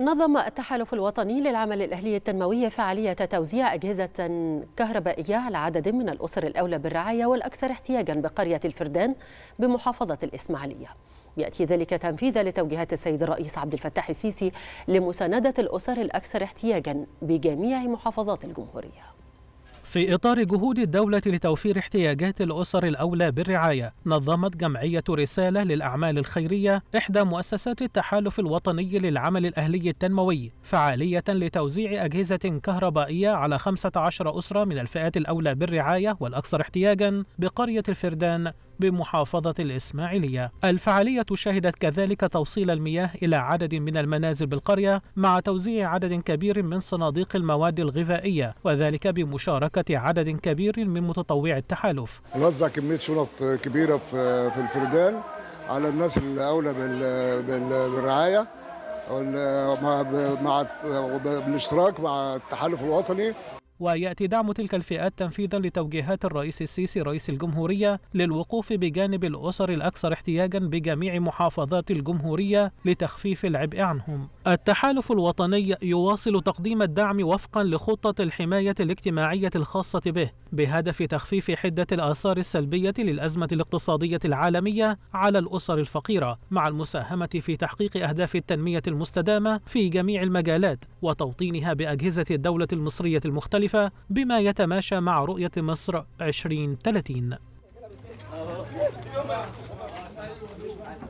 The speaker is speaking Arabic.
نظم التحالف الوطني للعمل الأهلي التنموي فعالية توزيع أجهزة كهربائية على عدد من الأسر الأولى بالرعاية والأكثر احتياجا بقرية الفردان بمحافظة الإسماعيلية. يأتي ذلك تنفيذا لتوجيهات السيد الرئيس عبد الفتاح السيسي لمساندة الأسر الأكثر احتياجا بجميع محافظات الجمهورية. في إطار جهود الدولة لتوفير احتياجات الأسر الأولى بالرعاية نظمت جمعية رسالة للأعمال الخيرية إحدى مؤسسات التحالف الوطني للعمل الأهلي التنموي فعالية لتوزيع أجهزة كهربائية على 15 أسرة من الفئات الأولى بالرعاية والأكثر احتياجا بقرية الفردان. بمحافظة الإسماعيلية. الفعالية شهدت كذلك توصيل المياه إلى عدد من المنازل بالقرية مع توزيع عدد كبير من صناديق المواد الغذائية وذلك بمشاركة عدد كبير من متطوعي التحالف. نوزع كمية شنط كبيرة في الفردان على الناس الأولى بالرعاية مع بالاشتراك مع التحالف الوطني ويأتي دعم تلك الفئات تنفيذا لتوجيهات الرئيس السيسي رئيس الجمهورية للوقوف بجانب الأسر الأكثر احتياجا بجميع محافظات الجمهورية لتخفيف العبء عنهم. التحالف الوطني يواصل تقديم الدعم وفقا لخطة الحماية الاجتماعية الخاصة به بهدف تخفيف حدة الآثار السلبية للأزمة الاقتصادية العالمية على الأسر الفقيرة مع المساهمة في تحقيق أهداف التنمية المستدامة في جميع المجالات وتوطينها بأجهزة الدولة المصرية المختلفة بما يتماشى مع رؤية مصر 2030